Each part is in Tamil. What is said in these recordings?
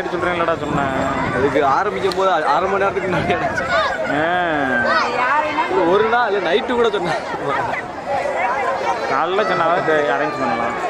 கேட்டு சொல்றீங்களா சொன்னேன். அதுக்கு ஆரம்பிக்கும் போது அரை மணி நேரத்துக்கு முன்னாடி. ஒரு- ஒரு நாள் இல்லை நைட்டு கூட சொன்னேன். காலைல சொன்னாலும் அரேஞ்ச் பண்ணலாம்.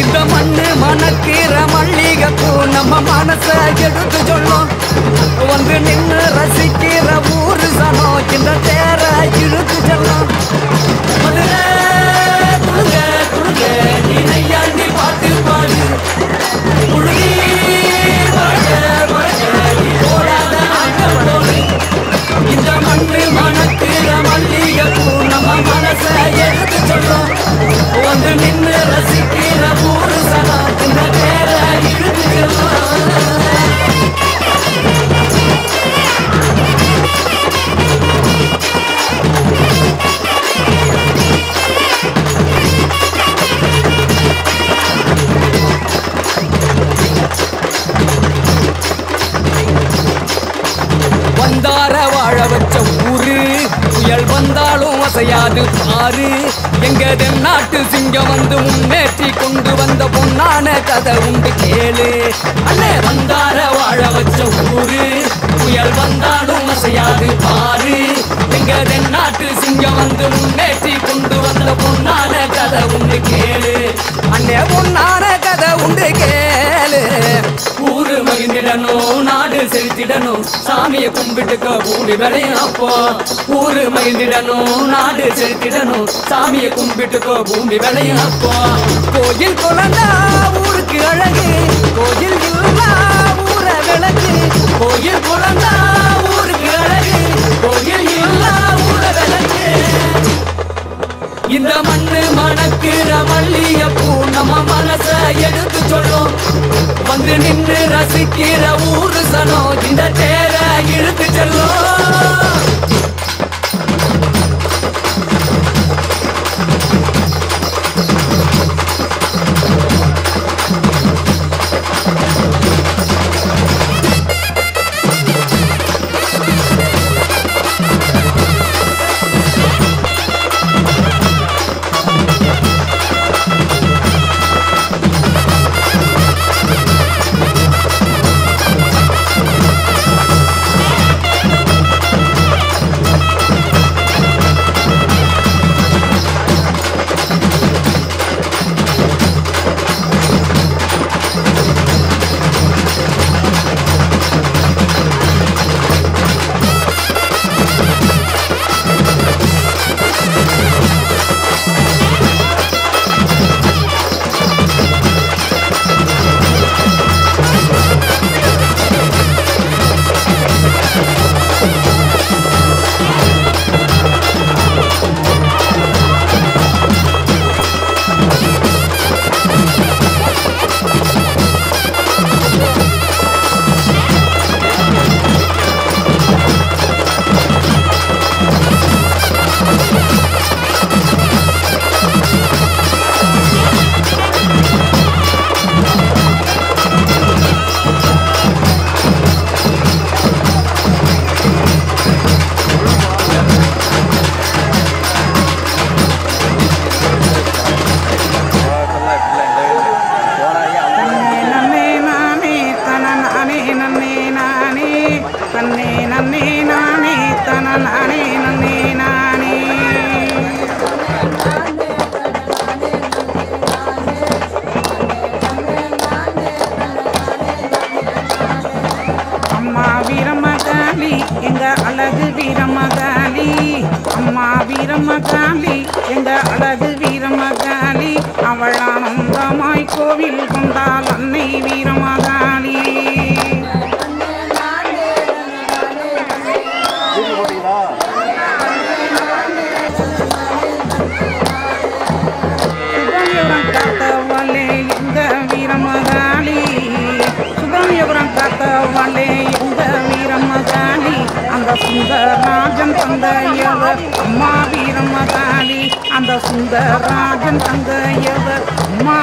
இந்த மண்ணு மணக்கிற மல்லிகைப்பூ நம்ம மனச எடுத்து சொல்லும். வந்து நின்று ரசிக்கிற ஊரு சனம் இந்த தேர இழுத்து சொல்லும். மதுரை குளுங்க குளுங்க நீ பாட்டு பாடு. வந்து நின்று ரசிக்கிற ஊரு சனா இந்த பேர இழுத்து அசையாது. பாரு எங்கதன் நாட்டு சிங்கம் வந்து முன்னேற்றி கொண்டு வந்த பொன்னான கதை உண்டு கேளு. அண்ணே வந்தார வாழ வச்ச ஊரு. புயல் வந்தாலும் அசையாது. பாரு எங்கதன் நாட்டு சிங்கம் வந்து முன்னேற்றி கொண்டு வந்த பொன்னான கதை உண்டு கேளு. அண்ணே பொன்னான உண்டு கேளு. ஊரு மகிழ்ந்திடணும் நாடு செலுத்திடணும் சாமியை கும்பிட்டுக்க கூடி விளையும் அப்போ. ஊரு மகிழ்ந்திடணும் நாடு செலுத்திடணும் சாமியை கும்பிட்டுக்க பூமி விளையும் அப்போ. கோயில் குழந்தா ஊருக்கு அழகு. கோயில் இல்லா ஊர விளக்கு கோயில் குழந்தா இந்த மண்ணு மணக்கிற மல்லிகைப்பூ நம்ம மனச எடுத்து சொல்லும். வந்து நின்று ரசிக்கிற ஊரு சனம் இந்த தேர இழுத்து செல்லும். தன அந்த சுந்தரராஜன் தந்தையவர் அம்மா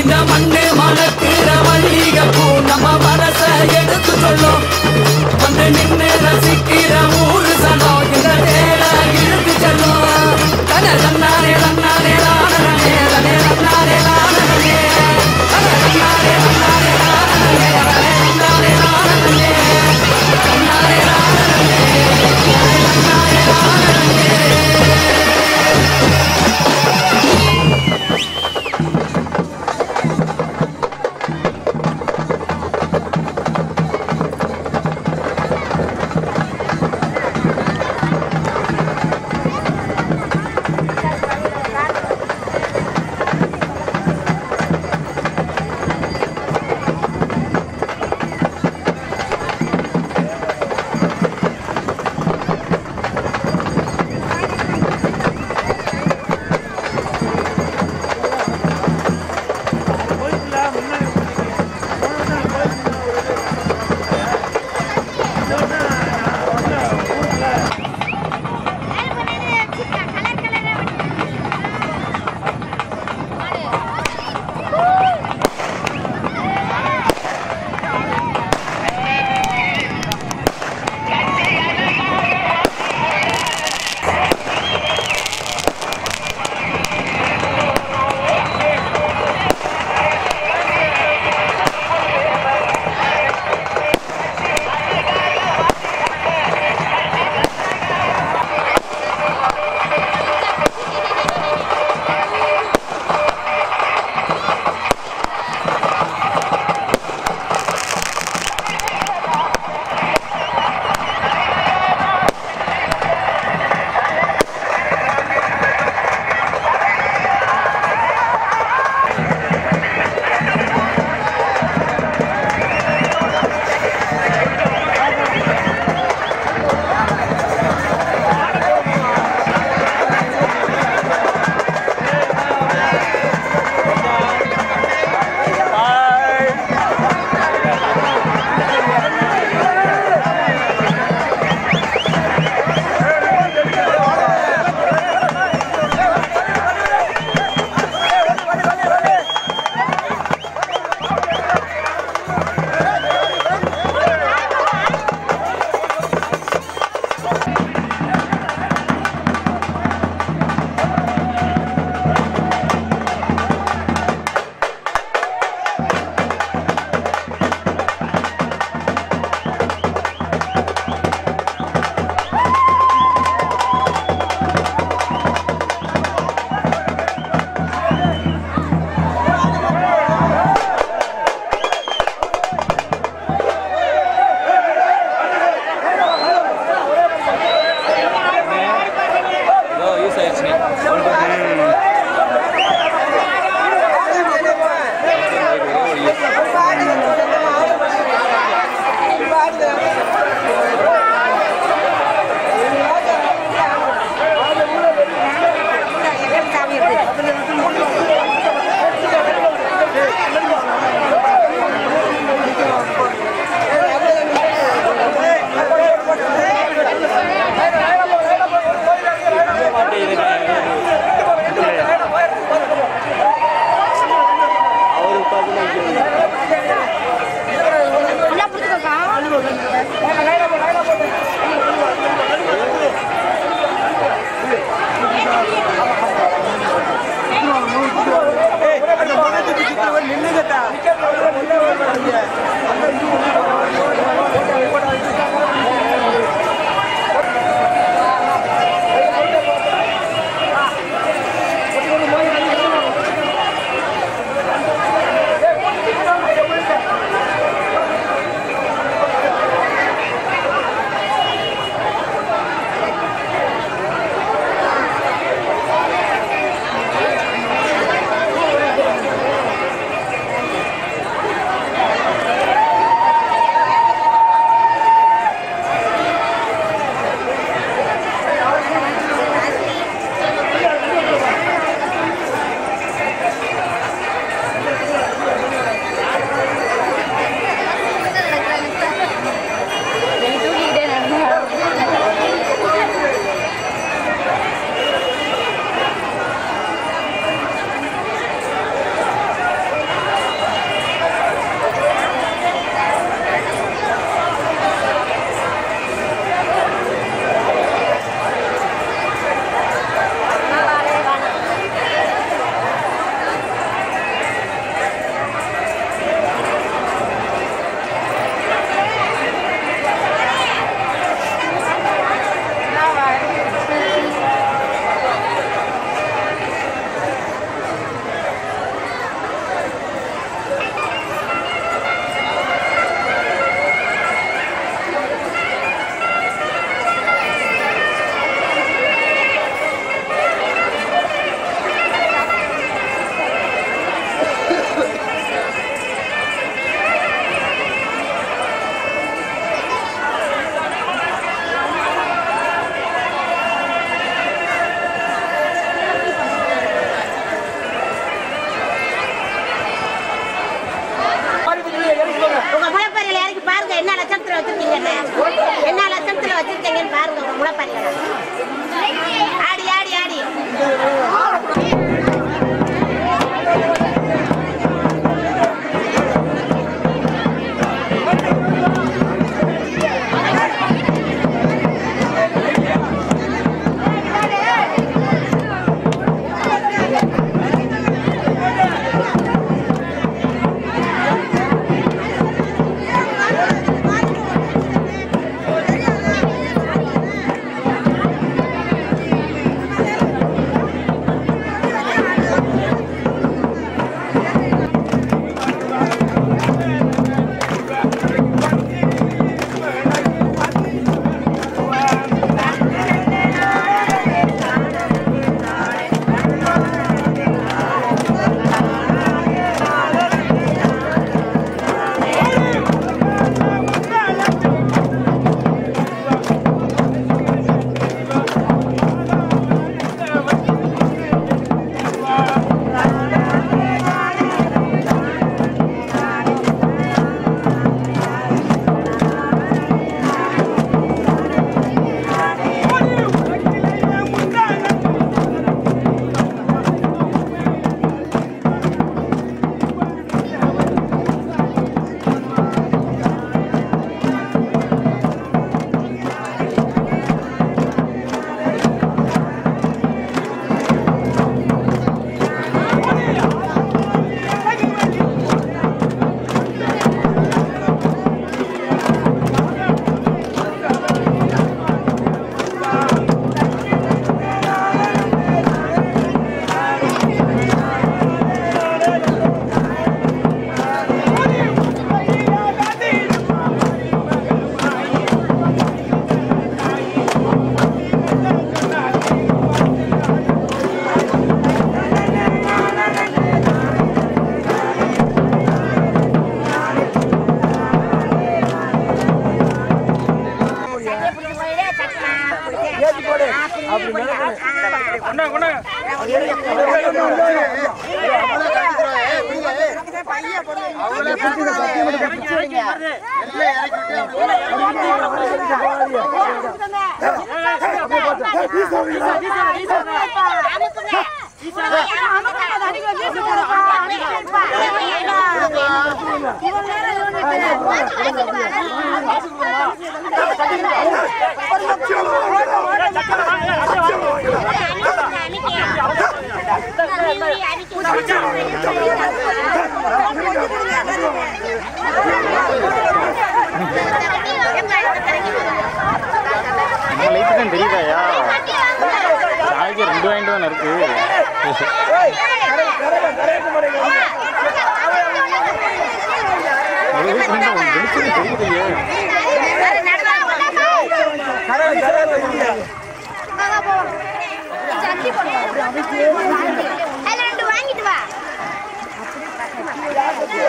இந்த மண்ணு மணக்கிற மல்லிகை பூ நம்ம மனச எடுத்து சொல்லும். வந்து நின்று ரசிக்கிற ஊரு சனம் இந்த தேர இழுத்து செல்லும். தன தன்னாரே தன்னாரே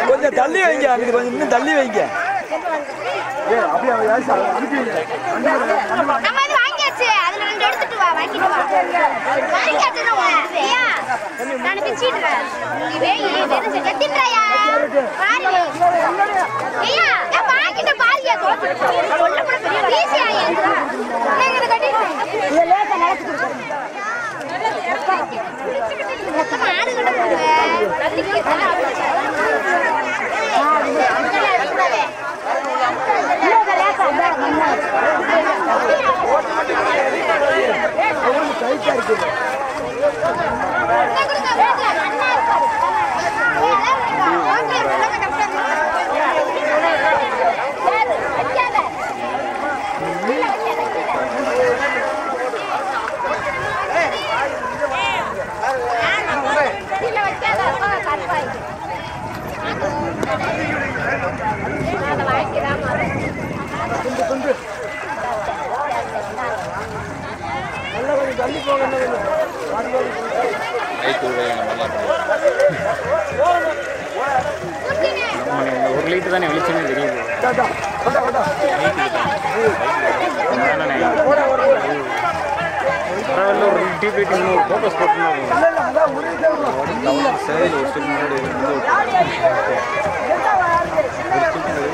கொஞ்சம் தள்ளி வைங்க அங்கிட்டு கொஞ்சம் இன்னும் தள்ளி வைங்க. அதுல ரெண்டு எடுத்துட்டு வா வாங்கிட்டு வா வாங்கியாச்சு ஐயா நான் பிச்சிடுறேன் நீ வேய் வெறும் எத்தின்றாயா பாரு ஐயா நான் வாங்கிட்டு பாருயா சொல்ல கூட பெரிய ஈஸியா நீங்க இத கட்டி இத லேட்டா நடந்து மொத்தமா ஆடு கட்ட டைட்டா இருக்குது வாங்கிதான் போடுங்க தள்ளிக்கு நம்ம இந்த ஒரு லைட்டு தானே வெளிச்சமே தெரியுது. பரவாயில்ல ஒரு டியூப் லைட் இன்னும் ஒரு ஃபோக்கஸ் போட்டுருந்தோம் சரி ஒரு ஸ்டெப் முன்னாடி வந்து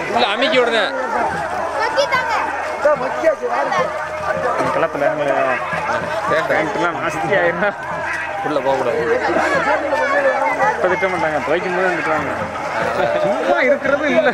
இல்ல அமைக்கி விடுங்க. வக்கிட்டாங்க களத்தில் பேண்ட்லாம் நாஸ்தி ஆயிரும் உள்ள போகக்கூடாது இப்போ திட்ட மாட்டாங்க துவைக்கும் போது திட்டுவாங்க சும்மா இருக்கிறது இல்லை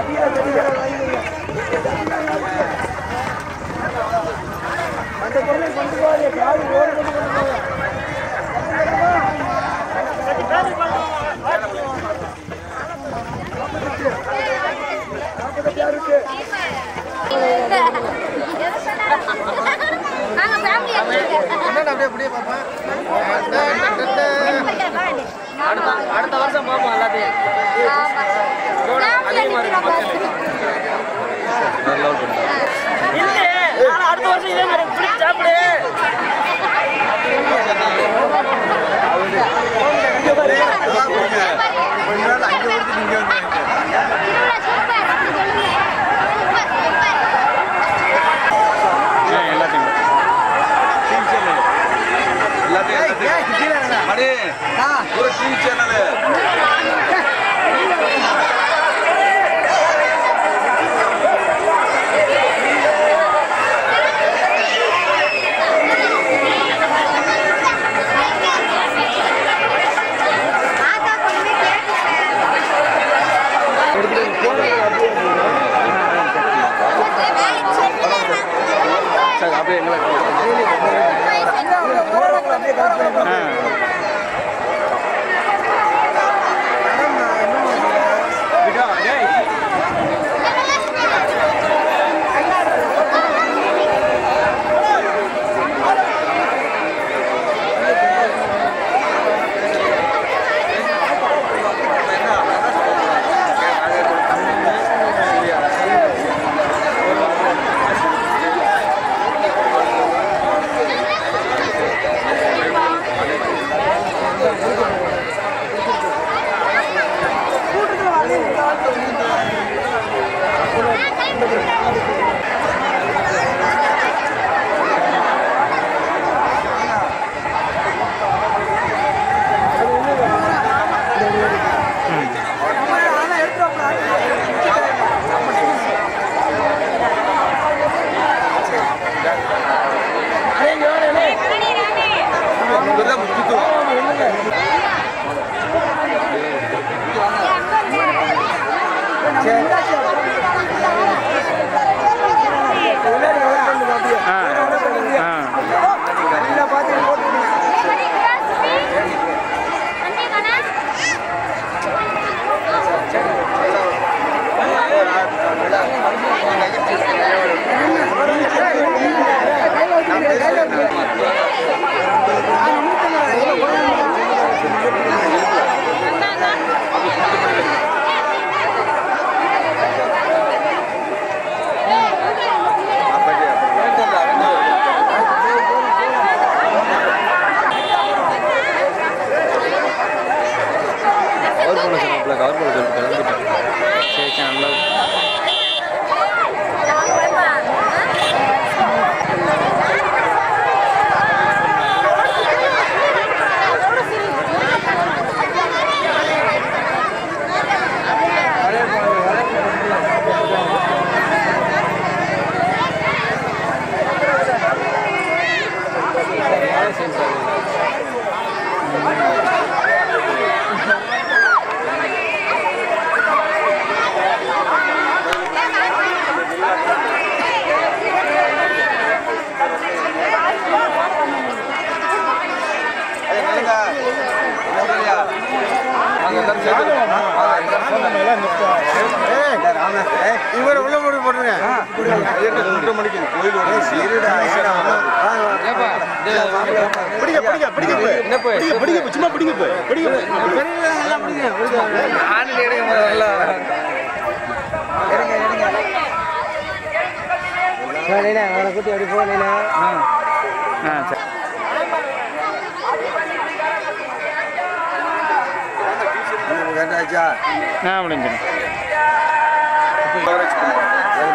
நாங்க ஃபேமிலி அடுத்த வருஷம் பார்ப்போம் எல்லாத்தையும். அடுத்த வருஷம் இதே மாதிரி இப்படி சாப்பிடு எல்லாத்தையும் சரி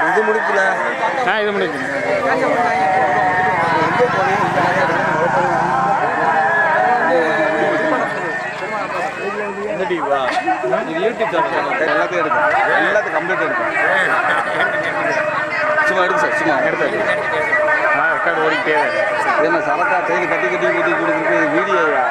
இது முடிக்கல. ஆ இது சேனல் எல்லாத்தையும் எடுக்கும் எல்லாத்தையும் கம்ப்ளீட் எடுக்கும் சும்மா எடுக்கு சார் சும்மா எடுத்து ஆ ரெக்கார்டு ஓடிக்கிட்டே. என்ன சரக்கா கையில் கட்டி கட்டி கட்டி கொடுக்குறது வீடியோவா?